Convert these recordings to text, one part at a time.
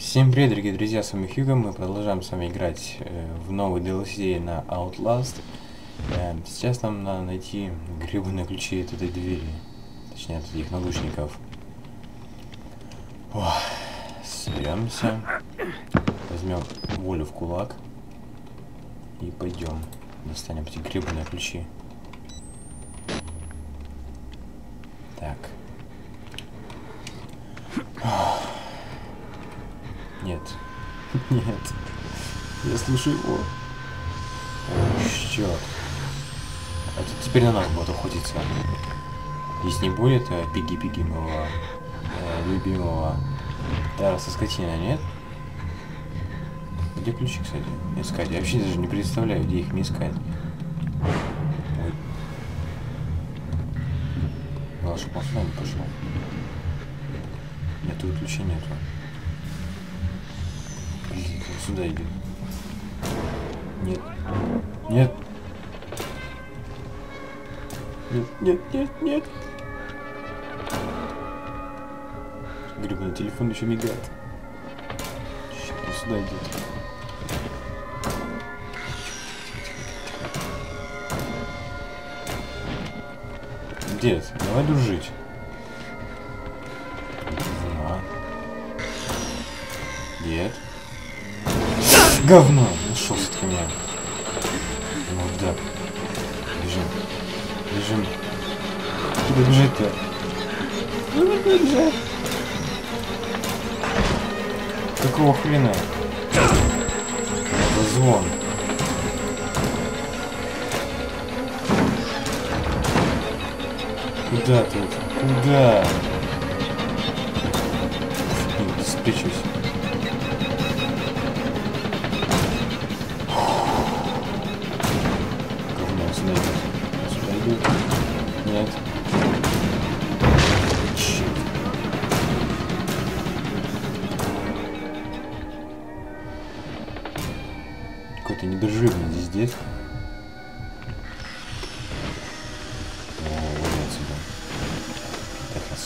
Всем привет, дорогие друзья, с вами Хьюго, мы продолжаем с вами играть э, в новый DLC на Outlast. Э, сейчас нам надо найти гребаные ключи от этой двери, точнее от этих наушников. Ох, соберемся, возьмем волю в кулак и пойдем, достанем эти гребаные ключи. Так. Нет. Нет. Я слышу его. Черт. А тут теперь на нас будут охотиться. Если не будет пиги-пиги моего э, любимого Тараса Скотина, нет? Где ключи, кстати? Искать. Я вообще даже не представляю, где их мне искать. Ой. Главное, чтобы он пошел. Нет, тут ключей нету. Сюда идет. Нет. Нет. Нет, нет, нет, нет. Гребаный телефон еще мигает. Черт, сюда идет. Дед, давай дружить. Говно! Нашел все-таки меня. Ну да. Бежим. Бежим. Куда бежать-то? Куда бежать? Какого хрена? Это звон. Куда тут? Куда? Блин,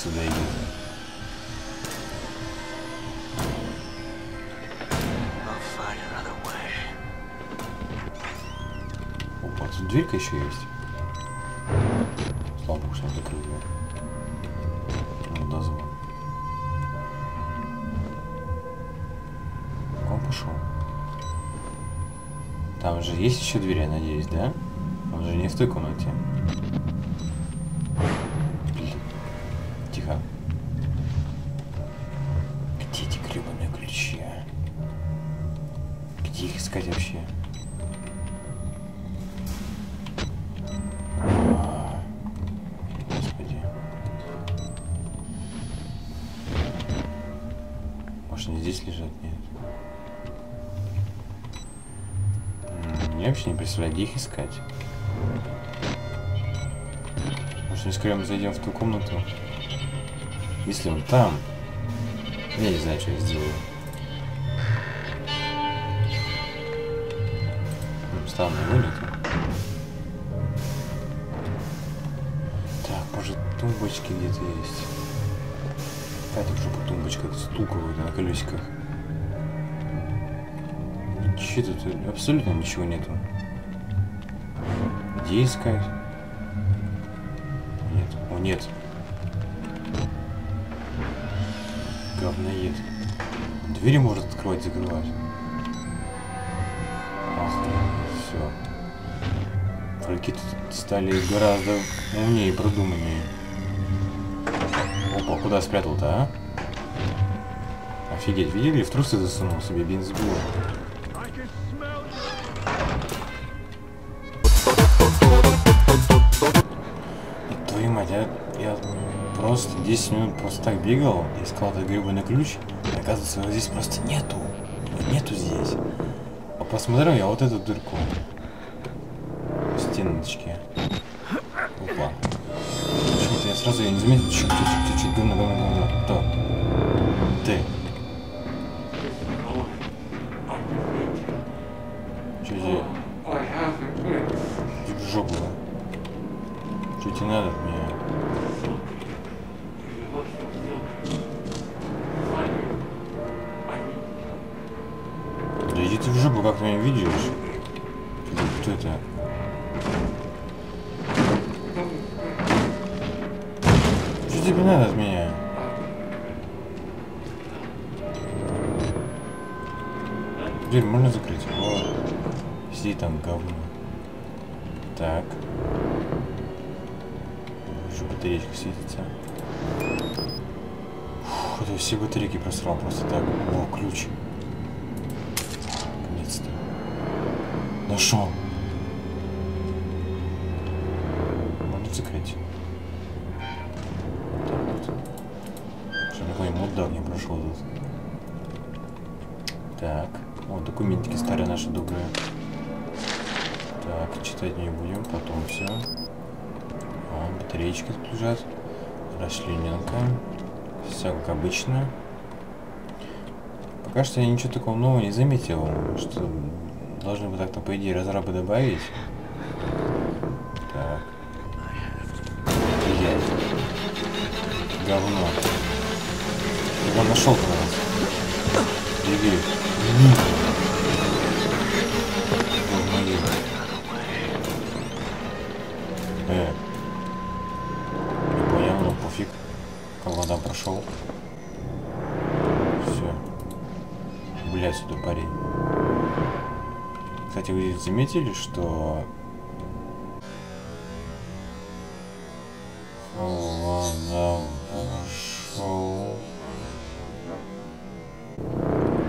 Отсюда идет. Опа, тут дверька еще есть. Слава богу, что закрыл ее. Ну, дозвон. Он пошел. Там же есть еще дверь, я надеюсь, да? Он же не в той комнате. Может они здесь лежат? Нет. Я вообще не представляю, где их искать. Может, не скорее мы зайдем в ту комнату? Если он там, я не знаю, что я сделаю. Странно, его нету. Так, может, тумбочки где-то есть. В жопу тумбочка, какой-то на колесиках. Ничего тут, абсолютно ничего нету. Где искать? Нет, о, нет. Говноед. Двери может открывать, закрывать. Охренеть, все. Тут стали гораздо умнее и продуманнее. Опа, куда спрятал-то, а? Офигеть, видели, в трусы засунул себе бензбула. Твою мать, я, я просто 10 минут просто так бегал, искал этот гребаный ключ, и оказывается, его здесь просто нету. Нету здесь. А посмотрел я вот эту дырку. В стеночке. Опа. Почему-то я сразу ее не заметил. Чуть, чуть, чуть, чуть, все батарейки просрал просто так. О, ключ. Наконец-то. Нашел. Можно закрыть. Так вот. Что какой мудак не прошел тут. Так. О, документики старые наши добрые. Так, читать не будем, потом все. О, батареечки тут лежат. Расчлененка. Все как обычно. Пока что я ничего такого нового не заметил, что должны бы так-то, по идее, разрабы добавить. Так. Блять. Говно. Его нашел как раз. Вы заметили, что...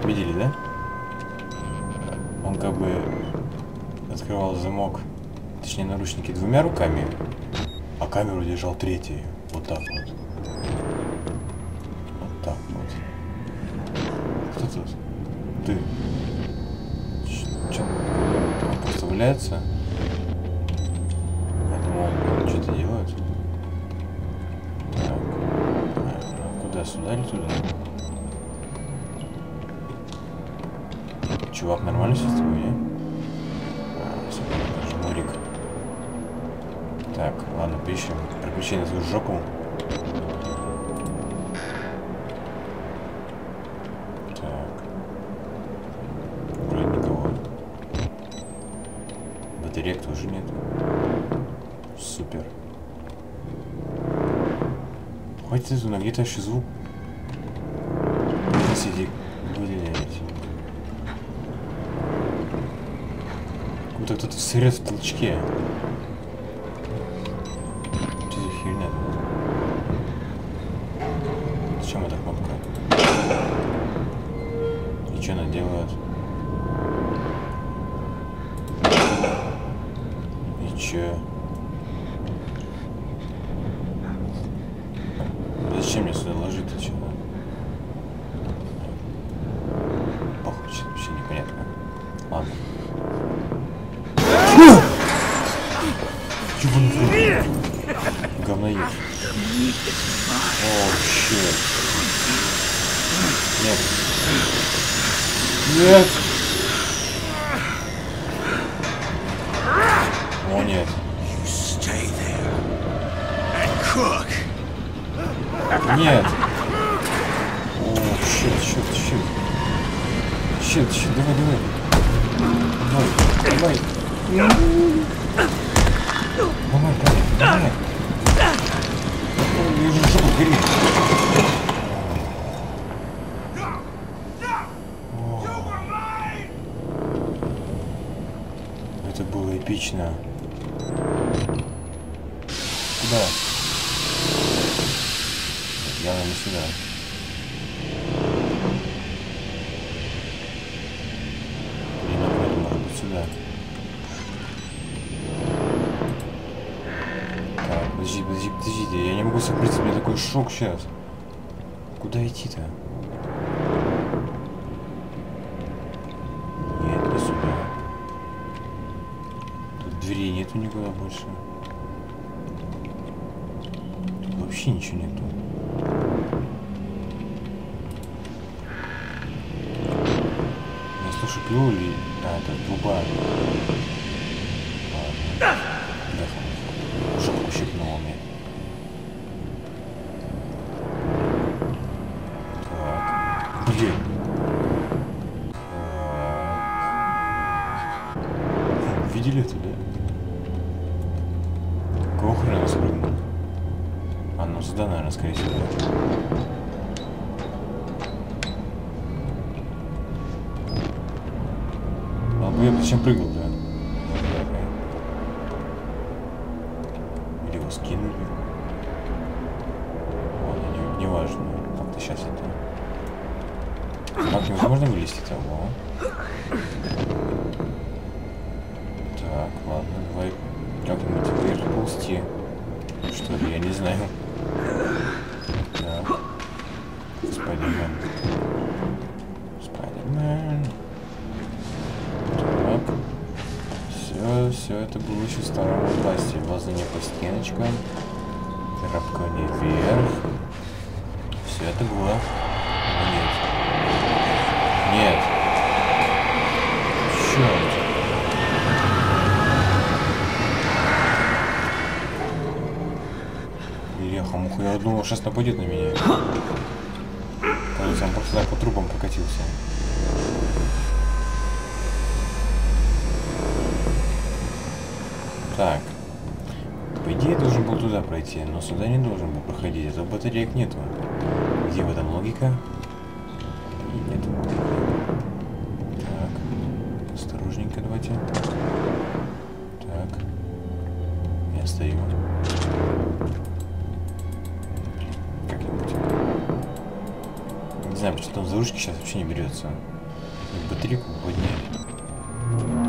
Видели, да? Он как бы открывал замок, точнее наручники двумя руками, а камеру держал третьей. Вот так вот. Вот так вот. Кто тут? Ты. Че? Он Я думал, он что-то делает. Так. А, Куда? Сюда или туда? Чувак, нормально все с тобой, не? А. Так, ладно, поищем. Приключения свою жопу. Нагнетающий звук. Сиди, выделять. Будто кто-то сырет в толчке. Что за херня? Зачем эта кнопка? И что она делает? И чё? Зачем мне сюда ложить-то что? Похуй, чё, вообще непонятно. Ладно. Чего он сделал? Говноед. О, щет. Нет. Нет. О, нет. Stay there and cook. Нет. О, щит, щит, щит. Щит, щит, давай, давай. Давай, давай. Давай, давай, давай. Я же жопу горит. Это было эпично. Куда? Явно не сюда. Блин, а поэтому может быть сюда. Так, подожди, подожди, подождите. Я не могу сопротивляться, меня такой шок сейчас. Куда идти-то? Нет, не сюда. Тут дверей нету никуда больше. Тут вообще ничего нету. Я слышу пиво или... А, это труба. Скорее всего. Ладно, я зачем прыгал, Лазание по стеночкам. Трапкание вверх. Все это было. Нет. Нет. Черт. Леха-муха, я думал, сейчас нападет на меня. Кажется, он просто так по трубам покатился. Так. Идее, должен был туда пройти, но сюда не должен был проходить, а то батареек нету. Где в этом логика? И нету. Так. Осторожненько давайте. Так. Я стою. Как-нибудь. Не знаю, почему там за ручки сейчас вообще не берется. Батарейку поднять.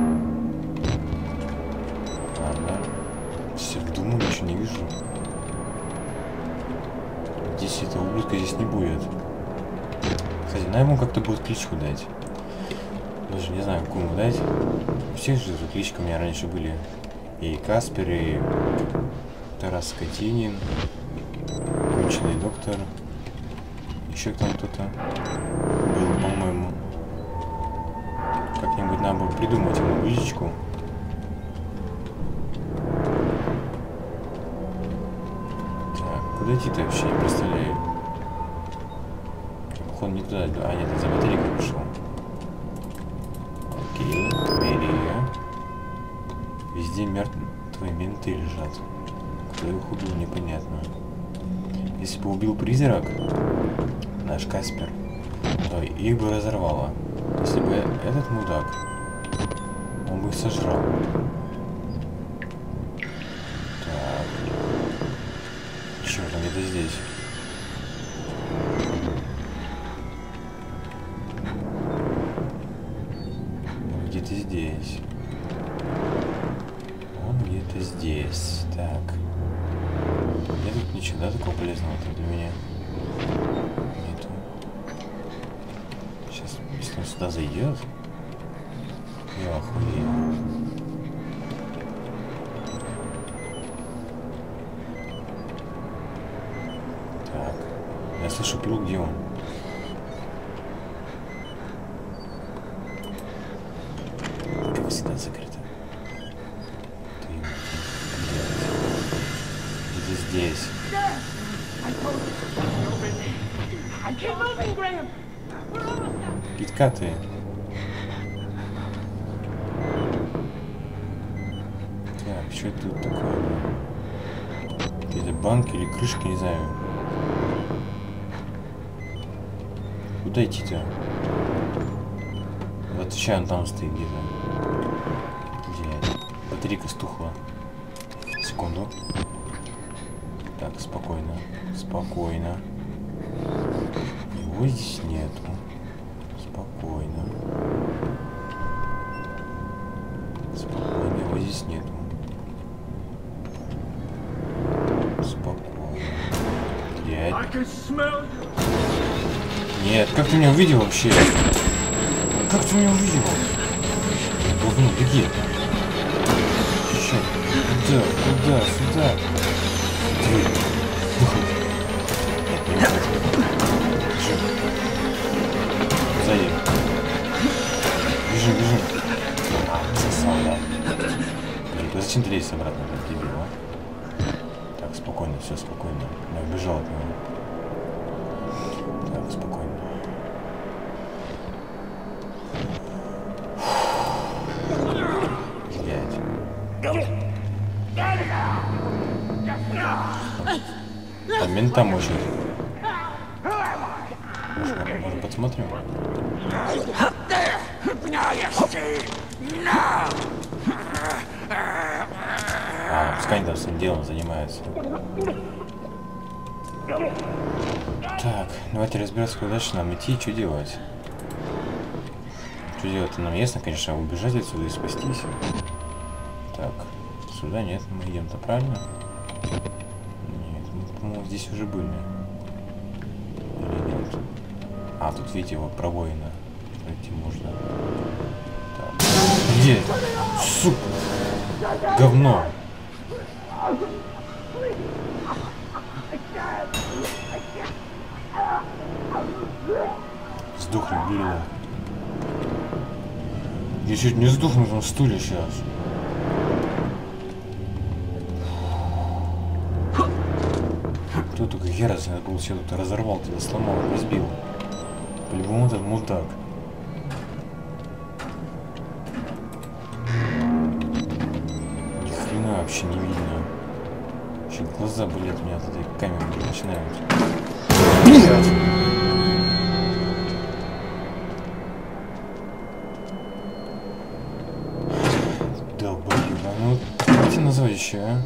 Ничего не вижу. Здесь этого ублюдка здесь не будет. Кстати, надо ему как-то будет кличку дать. Даже не знаю, какую ему дать. У всех же клички у меня раньше были. И Каспер, и Тарас Скотинин, Конченый доктор. Еще там кто-то был, по-моему. Как-нибудь надо бы придумать ему кличку. Так, куда идти-то вообще не представляю. Походу не туда. А, нет, за батарейкой пошел. Окей, Берия. Везде мертвые менты лежат. Кто их убил, непонятно. Если бы убил призрак, наш Каспер, то их бы разорвало. Если бы этот мудак, он бы их сожрал. Так. Черт, он где-то здесь. Где-то здесь. Он где-то здесь. Так. Нет тут ничего, да, такого полезного для меня? Нету. Сейчас, если он сюда зайдет, я охуею. Я слышу пилу, где он? Как всегда закрыто. Ты. Где здесь? Done. Киткаты. Так, что это тут такое? Какие-то банки или крышки, не знаю. Куда идти-то? Вот сейчас он там стоит где-то. Где? Батарейка стухла. Секунду. Так, спокойно. Спокойно. Его здесь нету. Спокойно. Спокойно, его здесь нету. Спокойно. Блядь. Нет, как ты меня увидел вообще? Как ты меня увидел? Говно, беги. Черт, куда, куда, сюда? Дверь. Выход. Нет. Бежим, бежим. А, сосал, да? Блин, да зачем ты обратно, как дебил, а? Так, спокойно, все спокойно. Я убежал от него. Так спокойно. Блять. Там ментам очень. Может, может подсмотрим? А, пускай там своим делом занимается. Так, давайте разбираться, куда дальше нам идти и что делать. Что делать-то нам ясно, конечно, убежать отсюда и спастись. Так, сюда нет, мы идем-то правильно? Нет, мы, по-моему, здесь уже были. Или нет? А, тут, видите, вот пробоина. Пройти можно. Так. Где? Сука! Говно! Сдохни, блин. Я чуть не сдохну на стуле сейчас. Кто только яростно надо было все тут разорвал, тебя сломал, разбил. По-любому этот мудак. Ни хрена вообще не видно. Еще глаза болят у меня от этой камеры начинают. Блядь! Долбоеба, ну давайте назвать еще, а?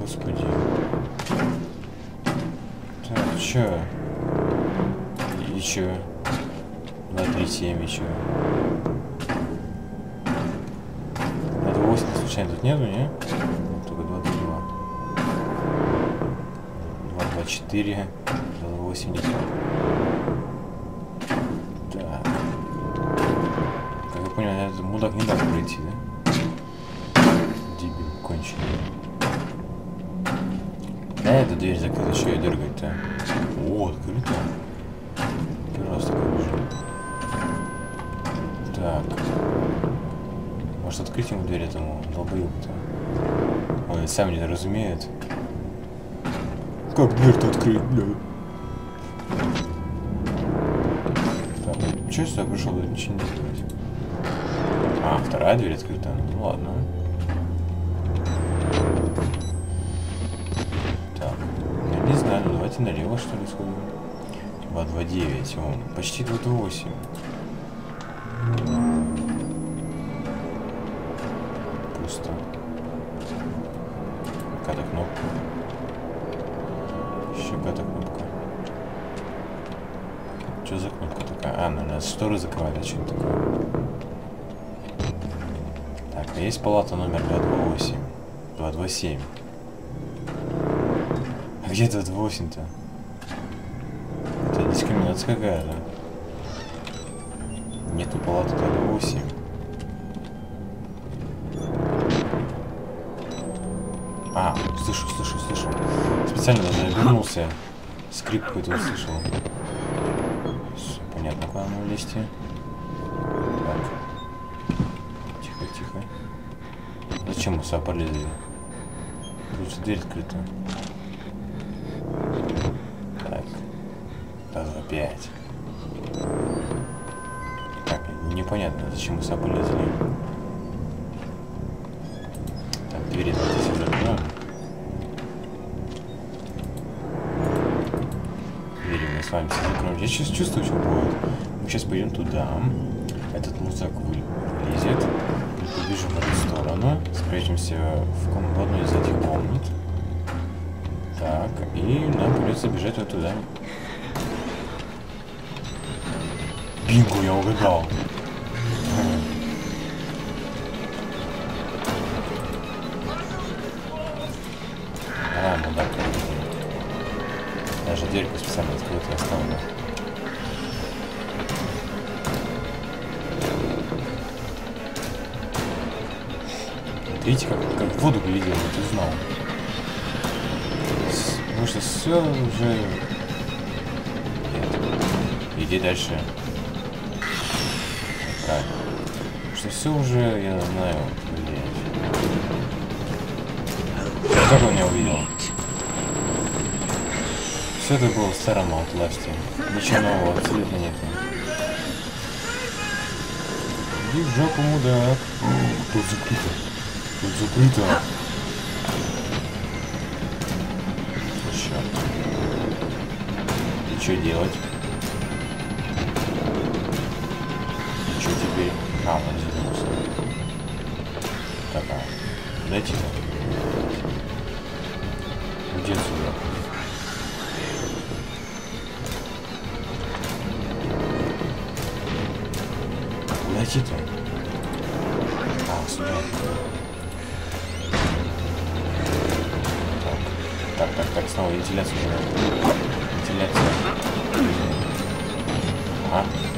Господи. Так, чё? И чё? 2, 3, 7, и чё? А 8 случайно тут нету, не? 4. 2, 8 нету. Так. Как я понял, этот мудак не даст пройти, да? Дебил конченый. Да, эта дверь закрыта, что я дергать-то? О, открыто. Первый раз такое вижу. Так. Может открыть ему дверь этому долбоебу-то? Ой, сам не разумеет. Как дверь-то открыть, бля? Так, я сюда пришел? Ничего не делать. А, вторая дверь открыта. Ну ладно. Так, я не знаю, ну давайте налево что ли сходим. 229, о, почти 228. За кнопка такая? А, наверное, шторы закрывать, а что это такое? Так, а есть палата номер 228. 227. А где 228-то? Это дискриминация какая-то. Нету палаты 228. А, слышу, слышу, слышу. Специально даже обернулся. Скрип какой-то услышал. Куда нам лезть. Так. Тихо, тихо. Зачем мы сюда полезли? Тут же дверь открыта. Так. Раз, два, пять. Так, непонятно, зачем мы сюда полезли. Так, двери давайте все закроем. Двери мы с вами. Я сейчас чувствую, что будет. Мы сейчас пойдем туда. Этот вы- вылезет. Побежим в эту сторону. Спрячемся в, ком- в одну из этих комнат. Так, и нам придется бежать вот туда. Бинго, я угадал. Открытую оставлю. Вот Видите, как, как воду глядел, вот узнал. Потому что все уже... Нет. Иди дальше. Правильно. Что все уже, я знаю, блядь. Как он меня увидел? Все это было в от Outlast'е. Ничего нового абсолютно нет. Иди в жопу, мудак. Тут закрыто. Тут закрыто. Черт. И что делать? И что теперь? А, он задумался. Так, а. Дайте-ка. Идти-то? А, сюда. Так, так, так, снова вентиляцию. Вентиляция. Ага.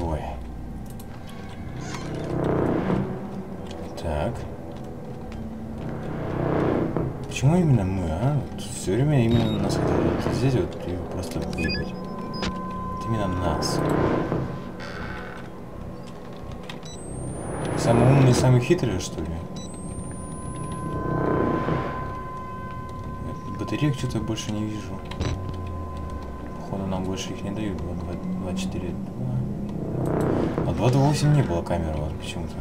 Живой. Так. Почему именно мы, а? Все время именно нас хотят вот здесь вот и просто выебать. Вот именно нас. Самые умные, самые хитрые, что ли? Батареек что-то больше не вижу. Походу нам больше их не дают. 24. А 228 не было камеры вот почему-то.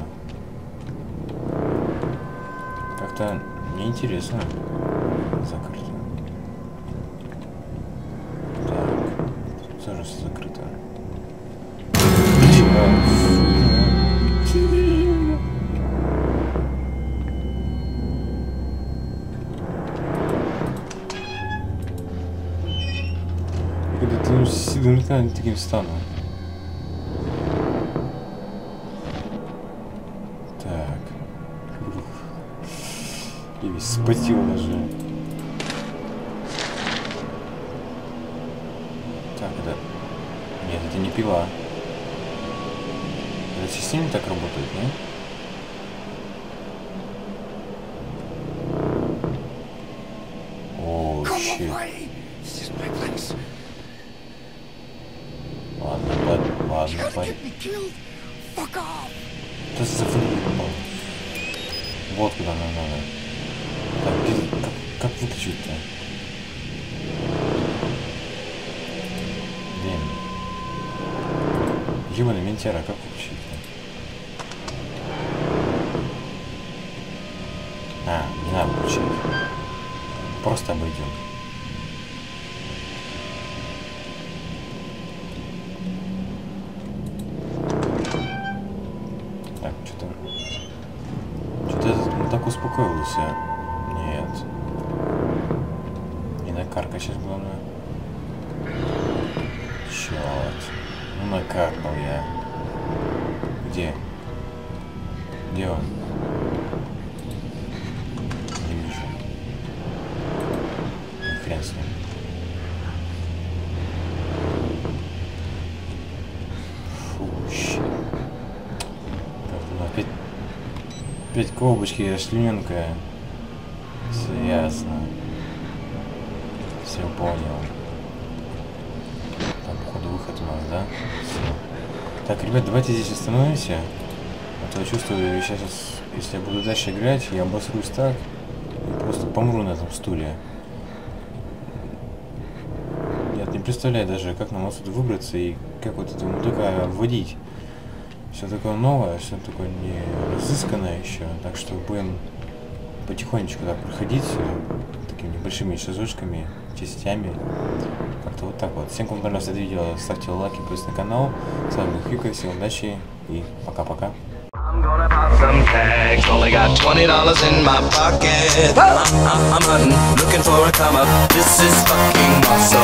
Как-то неинтересно. Закрыто. Так. Тоже закрыто. Когда ты сидим таким стану. Весь спотел даже. Так, это... Нет, это не пила. Это система так работает, не? О, Come щит. away! This is my place. Ладно, ладно, ладно, You're gonna парень. get me killed. Fuck off. Что за футбол попал? Вот куда нам надо. Как, как выключить-то? Блин. Ебаный ментяра, как выключить-то? А, не надо включать. Просто обойдем. Так, что-то... Что-то этот ну, так успокоился. Нет. Не накарка сейчас главное. Черт. Ну накаркал я. Где? Где он? Не вижу. Ну, Хрен с ним. Фу, щит. Ну опять... Опять колбочки расчлененка. Все ясно. Все понял. Там, походу, выход у нас, да? Всё. Так, ребят, давайте здесь остановимся. То я чувствую, сейчас, если я буду дальше играть, я обосрусь так и просто помру на этом стуле. Я не представляю даже, как нам отсюда выбраться и как вот этого мудака вводить. Все такое новое, все такое не разысканное еще, так что будем потихонечку так проходить такими небольшими шажочками, частями. Как-то вот так вот. Всем, кому понравилось это видео, ставьте лайки, подписывайтесь на канал. С вами был Хьюка, всем удачи и пока-пока. I'm gonna pop some tags. Only got twenty dollars in my pocket. I'm, I'm, I'm hunting, looking for a come up. This is fucking awesome.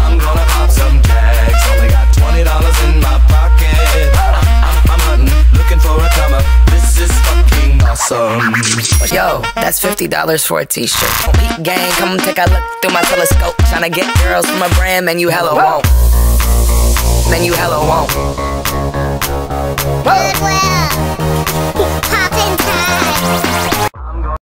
I'm gonna pop some tags. Only got twenty dollars in my pocket. I'm, I'm, I'm hunting, looking for a come up. This is fucking awesome. Yo, that's fifty dollars for a t-shirt. Peep gang, come take a look through my telescope. Tryna get girls from a brand, man, you hella won't. Man, you hella won't. Goodwill. Bye.